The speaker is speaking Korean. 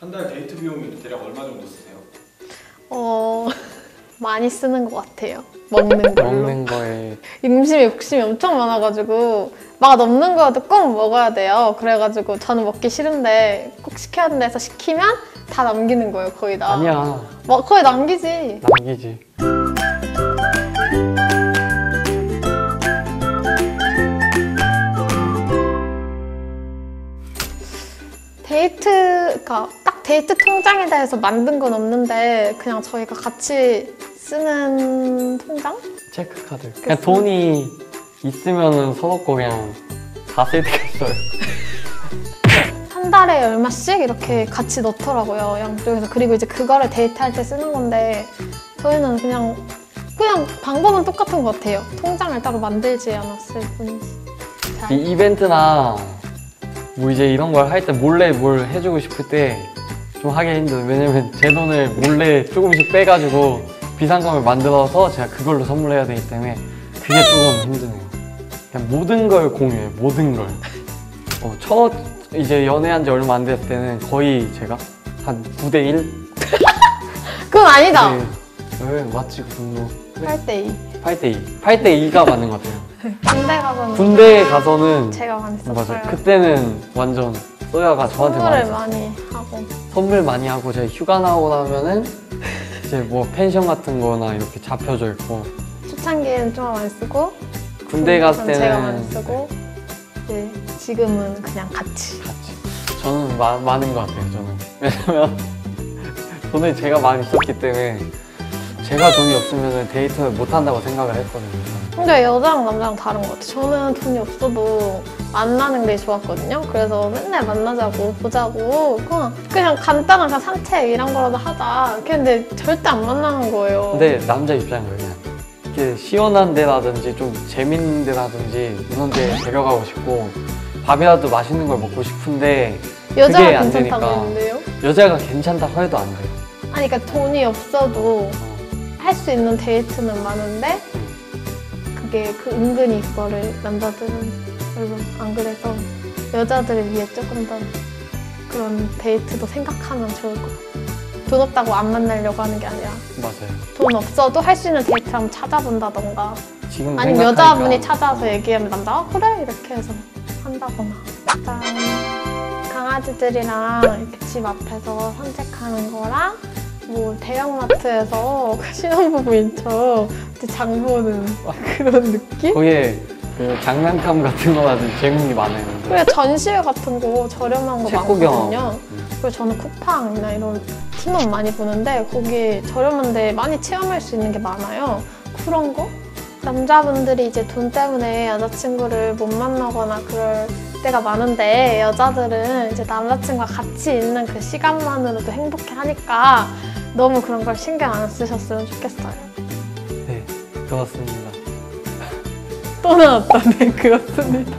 한 달 데이트 비용이 대략 얼마 정도 쓰세요? 어 많이 쓰는 것 같아요. 먹는 걸로. 먹는 거에 음식에 욕심이 엄청 많아가지고 막 넘는 거라도 꼭 먹어야 돼요. 그래가지고 저는 먹기 싫은데 꼭 시켜야 된다 해서 시키면 다 남기는 거예요. 거의 다. 아니야 막 거의 남기지. 남기지. 데이트가 딱 데이트 통장에 대해서 만든 건 없는데 그냥 저희가 같이 쓰는 통장? 체크카드. 그냥 돈이 있으면은 써놓고 그냥 다 쓸 때가 있어요. 한 달에 얼마씩 이렇게 같이 넣더라고요 양쪽에서 그리고 이제 그거를 데이트할 때 쓰는 건데 저희는 그냥 그냥 방법은 똑같은 것 같아요 통장을 따로 만들지 않았을 뿐이지 잘. 이 이벤트나 뭐 이제 이런 걸 할 때 몰래 뭘 해주고 싶을 때 좀 하기 힘들어요. 왜냐면 제 돈을 몰래 조금씩 빼가지고 비상금을 만들어서 제가 그걸로 선물해야 되기 때문에 그게 조금 힘드네요. 그냥 모든 걸 공유해요. 모든 걸. 어, 첫 이제 연애한 지 얼마 안 됐을 때는 거의 제가 한 9대 1? 그건 아니다 네. 왜 맞지 그 정도? 8대2 8대 2. 8대 2가 맞는 것 같아요. 군대 가서는 군대에 가서는 제가 많이 썼어요 맞아요. 그때는 완전 소야가 저한테 선물을 많이 많이 하고. 선물 많이 하고 제가 휴가 나오고 나면은 이제 뭐 펜션 같은 거나 이렇게 잡혀져 있고. 초창기에는 좀 많이 쓰고 군대 갔을 그럼 제가 많이 때는 쓰고 이제 지금은 그냥 같이. 같이. 저는 마- 많은 것 같아요 저는. 왜냐면 돈을 제가 많이 썼기 때문에 제가 돈이 없으면 데이트를 못 한다고 생각을 했거든요 근데 여자랑 남자랑 다른 것 같아요. 저는 돈이 없어도 만나는 게 좋았거든요. 그래서 맨날 만나자고 보자고 그냥, 그냥 간단한 그냥 산책 이런 거라도 하자. 근데 절대 안 만나는 거예요. 근데 남자 입장은 그냥 이렇게 시원한 데라든지 좀 재밌는 데라든지 이런 데 데려가고 싶고 밥이라도 맛있는 걸 먹고 싶은데 여자가 그게 안 괜찮다고 되니까. 했는데요? 여자가 괜찮다고 해도 안 돼요 아니 그러니까 돈이 없어도 어. 할수 있는 데이트는 많은데 그게 그 은근히 그거를 남자들은 별로 안 그래서 여자들을 위해 조금 더 그런 데이트도 생각하면 좋을 것 같아요. 돈 없다고 안 만나려고 하는 게 아니라 맞아요. 돈 없어도 할 수 있는 데이트를 한번 찾아본다던가 지금 아니면 생각하니까. 여자분이 찾아서 얘기하면 남자가 아, 그래. 이렇게 해서 한다거나. 일단 강아지들이랑 이렇게 집 앞에서 산책하는 거랑 뭐 대형마트에서 신혼부부인 척 이제 장 보는 그런 느낌? 거기에 그 장난감 같은 거라든지 재밌는 게 많아요 그리고 전시회 같은 거 저렴한 거 책 구경. 많거든요 음. 그리고 저는 쿠팡이나 이런 팀원 많이 보는데 거기 저렴한데 많이 체험할 수 있는 게 많아요. 그런 거? 남자분들이 이제 돈 때문에 여자친구를 못 만나거나 그럴 때가 많은데 여자들은 이제 남자친구와 같이 있는 그 시간만으로도 행복해 하니까 너무 그런 걸 신경 안 쓰셨으면 좋겠어요. 네 그렇습니다 또 나왔다, 네, 그렇습니다.